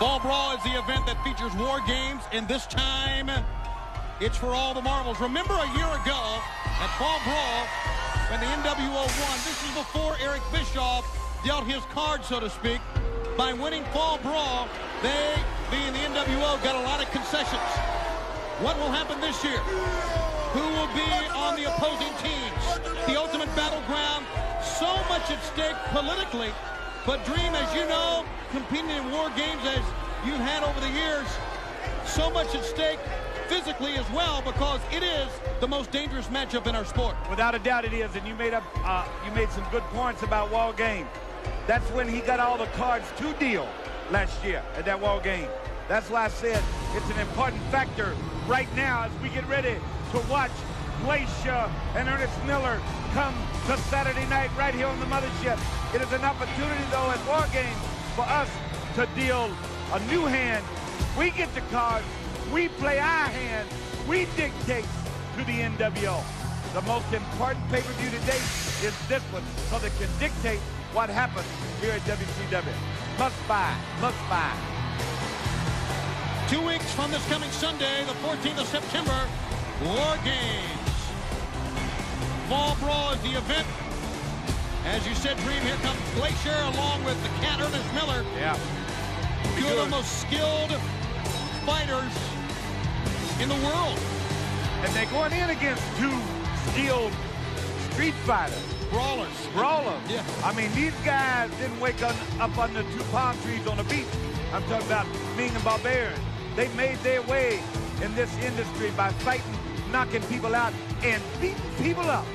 Fall Brawl is the event that features war games, and this time it's for all the marbles. Remember a year ago at Fall Brawl when the NWO won, this is before Eric Bischoff dealt his card, so to speak. By winning Fall Brawl, they, being the NWO, got a lot of concessions. What will happen this year? Who will be on the opposing teams? The ultimate battleground. So much at stake politically. But Dream, as you know, competing in war games as you've had over the years, so much at stake physically as well because it is the most dangerous matchup in our sport. Without a doubt it is, and you made up, uh, you made some good points about War Game. That's when he got all the cards to deal last year at that War Game. That's why I said it's an important factor right now as we get ready to watch Glacier and Ernest Miller come to Saturday night right here on the Mothership. It is an opportunity, though, at War Games for us to deal a new hand. We get the cards. We play our hand. We dictate to the NWO. The most important pay-per-view today is this one, so they can dictate what happens here at WCW. Must buy, must buy. Two weeks from this coming Sunday, the 14th of September, War Games. Fall Brawl is the event. As you said, Dream, here comes Glacier along with the cat Ernest Miller. Yeah. Two of the most skilled fighters in the world. And they're going in against two skilled street fighters. Brawlers. Brawlers. Yeah. I mean, these guys didn't wake up, up under two palm trees on the beach. I'm talking about Meng and Barbarian. They made their way in this industry by fighting, knocking people out, and beating people up.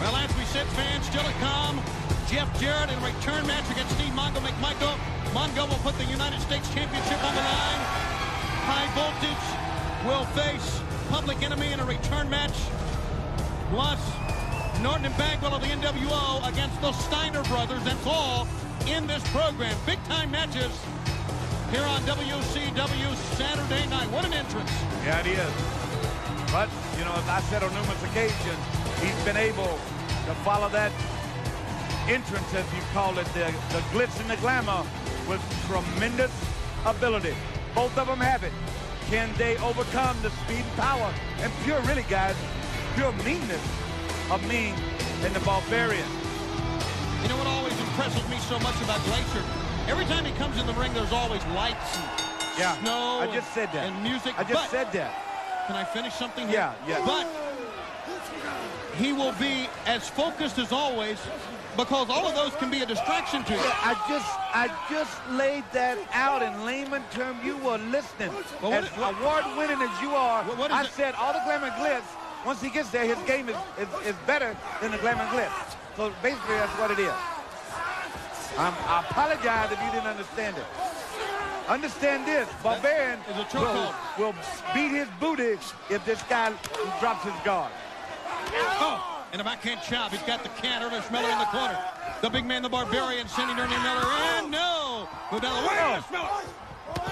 Well, as we said, fans still to come. Jeff Jarrett in a return match against Steve Mongo McMichael. Mongo will put the United States Championship on the line. High Voltage will face Public Enemy in a return match. Plus, Norton and Bagwell of the NWO against the Steiner brothers. That's all in this program. Big-time matches here on WCW Saturday night. What an entrance. Yeah, it is. But, you know, as I said on numerous occasions, he's been able to follow that entrance, as you call it, the, the glitz and the glamour, with tremendous ability. Both of them have it. Can they overcome the speed and power and pure, really, guys, pure meanness of Meng and the Barbarian? You know what always impresses me so much about Glacier? Every time he comes in the ring, there's always lights and Yeah, snow I just said that. and music. I just but, said that. Can I finish something here? Yeah, yeah. But he will be as focused as always because all of those can be a distraction to you. I just I just laid that out in layman term. You were listening. Well, as award-winning as you are, What- what I it? said all the glamour and glitz, once he gets there, his game is, is, is better than the glamour and glitz. So basically, that's what it is. I'm, I apologize if you didn't understand it. Understand this, Barbarian is a will, will beat his booty if this guy drops his guard. Oh, and a backhand chop. He's got the can, Ernest Miller in the corner. The big man, the Barbarian, sending Ernest Miller in. No! Move down the way, Ernest Miller.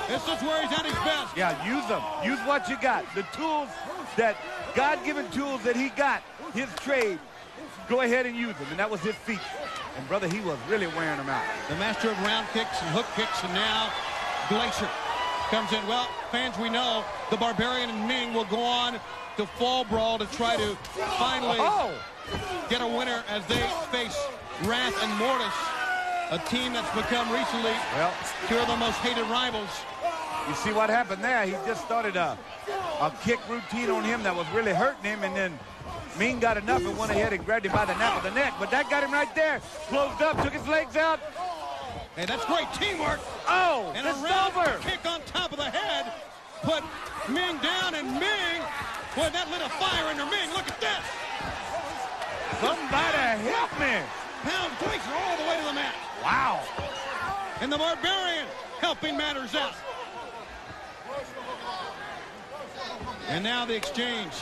This is where he's at his best. Yeah, use them. Use what you got. The tools that, God-given tools that he got, his trade, go ahead and use them. And that was his feat. And, brother, he was really wearing them out. The master of round kicks and hook kicks, and now Glacier comes in. Well, fans, we know the Barbarian and Meng will go on to Fall Brawl to try to finally Oh! get a winner as they face Wrath and Mortis, a team that's become recently Well, two of the most hated rivals. you see what happened there? He just started a, a kick routine on him that was really hurting him, and then Meng got enough and went ahead and grabbed him by the nape of the neck. But that got him right there. Closed up, took his legs out. Hey, that's great teamwork. Oh, And a round over. kick on top of the head put Meng down, and Meng, boy, that lit a fire under Meng. Look at this. Somebody help me. Pound Glacier all the way to the mat. Wow. And the Barbarian helping matters out. And now the exchange.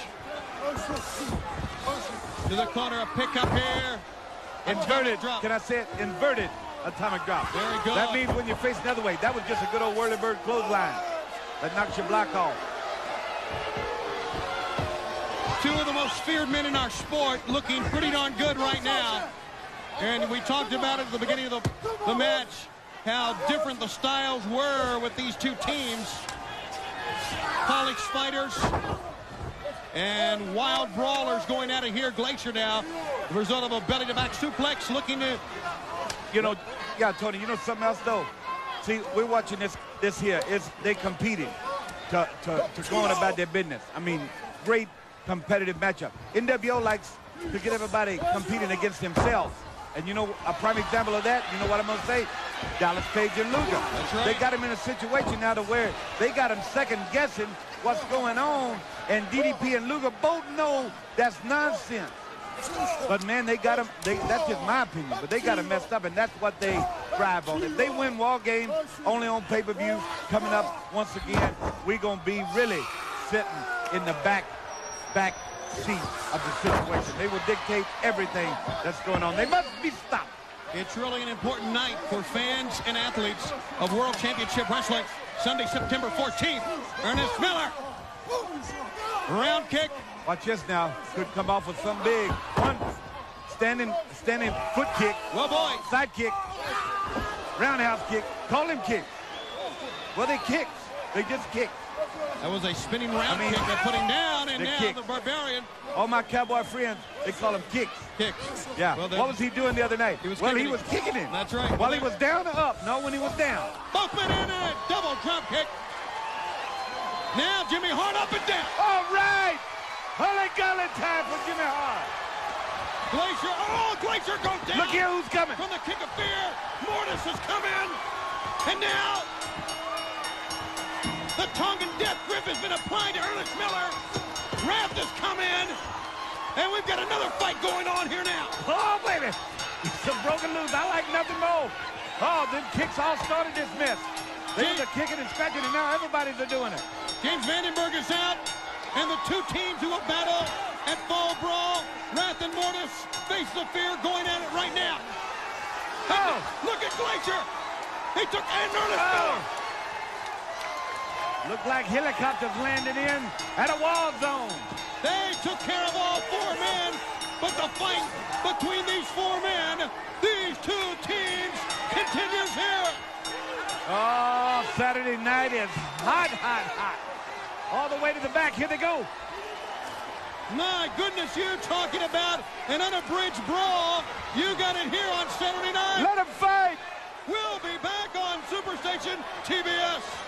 To the corner, a pickup here. Inverted, drop. can I say it? Inverted atomic drop. Very good. That means when you face the other way, that was just a good old whirly bird clothesline that knocks your block off. Two of the most feared men in our sport looking pretty darn good right now. And we talked about it at the beginning of the, the match. how different the styles were with these two teams. College fighters and wild brawlers going out of here. Glacier now, the result of a belly-to-back suplex, looking to... You know, yeah, Tony, you know something else, though? See, we're watching this this here. It's, they competing to, to, to go on about their business. I mean, great competitive matchup. NWO likes to get everybody competing against themselves. And you know, a prime example of that, you know what I'm going to say? Dallas Page and Luger. Right. They got him in a situation now to where they got him second guessing what's going on. And DDP and Luger both know that's nonsense. But man, they got him. They, that's just my opinion. But they got him messed up, and that's what they thrive on. If they win War Games only on pay-per-view coming up once again, we're gonna be really sitting in the back back seat of the situation. They will dictate everything that's going on. They must be stopped. It's really an important night for fans and athletes of World Championship Wrestling. Sunday, September 14th. Ernest Miller. Round kick. Watch this now. Could come off with some big one. Standing, standing foot kick. Well, boy. Side kick. Roundhouse kick. Call him kick. Well, they kicked. They just kicked. That was a spinning round I mean, kick that put him down, and the now kick. the Barbarian All my cowboy friends, they call him kicks. kicks. Yeah. Well, what was he doing the other night? He was well, he it. was kicking it. That's right. While he was down or up? No, when he was down. Bumping in a double drop kick. Now Jimmy Hart up and down. All right. Holy golly time for Jimmy Hart. Glacier. Oh, Glacier goes down. Look here who's coming. From the kick of fear, Mortis has come in. And now, the Tongan death grip has been applied to Ernest Miller. Wrath has come in. And we've got another fight going on here now. Oh, baby. Some broken loose. I like nothing more. Oh, the kicks all started this mess. They James- a kicking and scratching, and now everybody's a doing it. James Vandenberg is out. And the two teams who will battle at Fall Brawl, Wrath and Mortis, Faces of Fear going at it right now. Oh. Look at Glacier. He took and Ernest Oh. Miller. Look like helicopters landed in at a wall zone. They took care of all four men, but the fight between these four men, these two teams, continues here. Oh, Saturday night is hot, hot, hot. All the way to the back. Here they go. My goodness, you're talking about an unabridged brawl. You got it here on Saturday night. Let them fight. We'll be back on Superstation TBS.